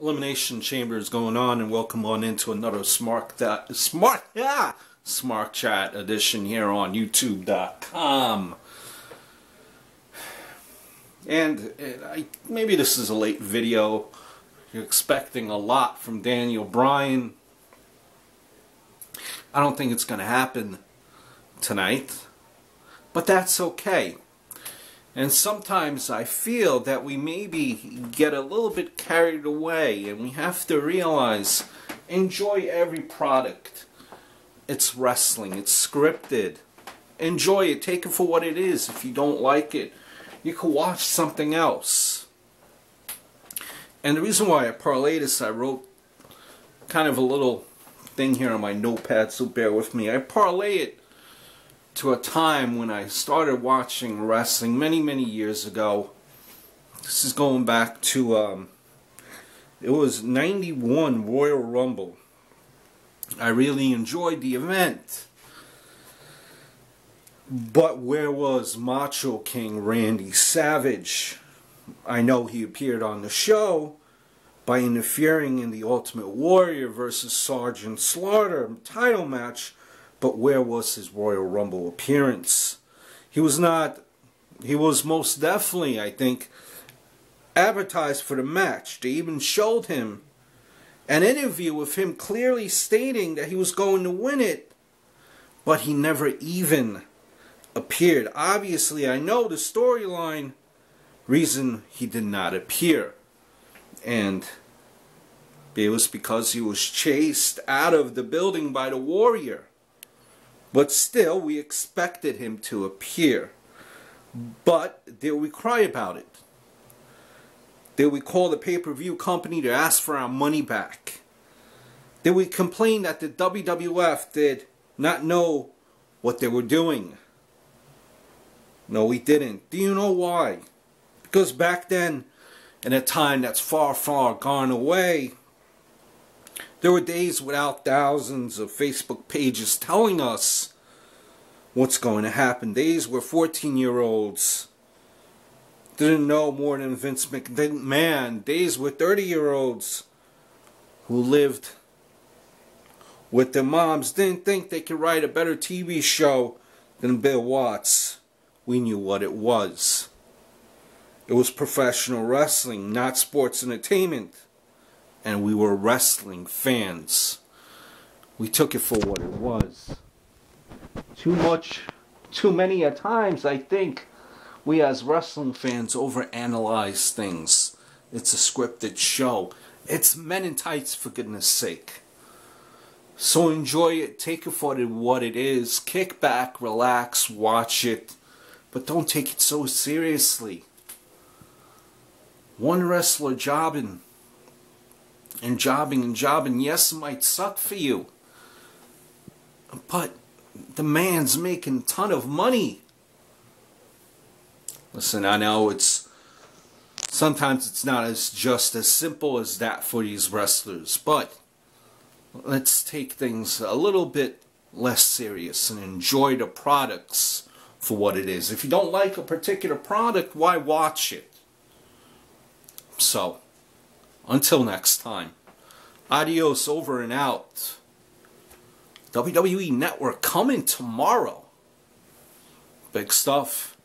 Elimination Chamber is going on, and welcome on into another Smart that Smart yeah Smart Chat edition here on YouTube.com. And I, maybe this is a late video. You're expecting a lot from Daniel Bryan. I don't think it's going to happen tonight, but that's okay. And sometimes I feel that we maybe get a little bit carried away and we have to realize enjoy every product. It's wrestling, it's scripted. Enjoy it, take it for what it is. If you don't like it, you can watch something else. And the reason why I parlay this, I wrote kind of a little thing here on my notepad, so bear with me. I parlay it to a time when I started watching wrestling many, many years ago. This is going back to, um, it was 91 Royal Rumble. I really enjoyed the event. But where was Macho King Randy Savage? I know he appeared on the show by interfering in the Ultimate Warrior versus Sergeant Slaughter title match but where was his Royal Rumble appearance? He was not, he was most definitely, I think, advertised for the match. They even showed him an interview with him clearly stating that he was going to win it, but he never even appeared. Obviously, I know the storyline reason he did not appear. And it was because he was chased out of the building by the warrior. But still, we expected him to appear. But did we cry about it? Did we call the pay-per-view company to ask for our money back? Did we complain that the WWF did not know what they were doing? No, we didn't. Do you know why? Because back then, in a time that's far, far gone away, there were days without thousands of Facebook pages telling us what's going to happen. Days where 14 year olds didn't know more than Vince McMahon. Man days where 30 year olds who lived with their moms didn't think they could write a better TV show than Bill Watts. We knew what it was. It was professional wrestling, not sports entertainment and we were wrestling fans. We took it for what it was. Too much, too many at times, I think, we as wrestling fans overanalyze things. It's a scripted show. It's men in tights, for goodness sake. So enjoy it, take it for what it is, kick back, relax, watch it, but don't take it so seriously. One wrestler jobbing and jobbing and jobbing, yes, it might suck for you. But the man's making ton of money. Listen, I know it's sometimes it's not as just as simple as that for these wrestlers, but let's take things a little bit less serious and enjoy the products for what it is. If you don't like a particular product, why watch it? So, until next time, adios over and out. WWE Network coming tomorrow. Big stuff.